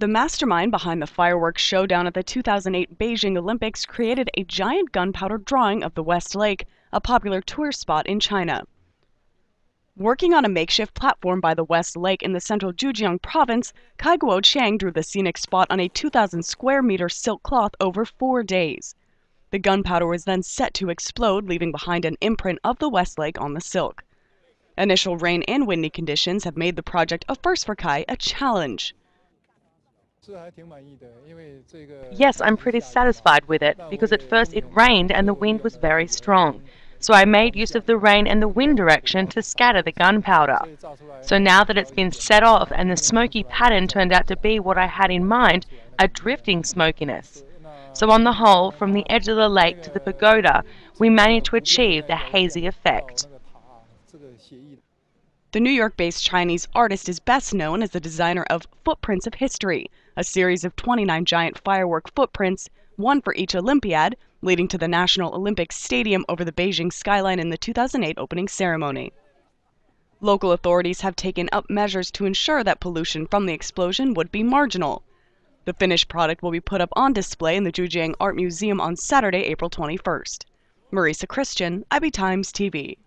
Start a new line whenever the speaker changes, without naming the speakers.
The mastermind behind the fireworks showdown at the 2008 Beijing Olympics created a giant gunpowder drawing of the West Lake, a popular tourist spot in China. Working on a makeshift platform by the West Lake in the central Zhejiang province, Cai Guo-qiang drew the scenic spot on a 2,000 square meter silk cloth over four days. The gunpowder was then set to explode, leaving behind an imprint of the West Lake on the silk. Initial rain and windy conditions have made the project a first for Cai a challenge.
Yes, I'm pretty satisfied with it because at first it rained and the wind was very strong. So I made use of the rain and the wind direction to scatter the gunpowder. So now that it's been set off and the smoky pattern turned out to be what I had in mind, a drifting smokiness. So on the whole, from the edge of the lake to the pagoda, we managed to achieve the hazy effect.
The New York based Chinese artist is best known as the designer of Footprints of History, a series of 29 giant firework footprints, one for each Olympiad, leading to the National Olympic Stadium over the Beijing skyline in the 2008 opening ceremony. Local authorities have taken up measures to ensure that pollution from the explosion would be marginal. The finished product will be put up on display in the Zhejiang Art Museum on Saturday, April 21st. Marisa Christian, IB Times TV.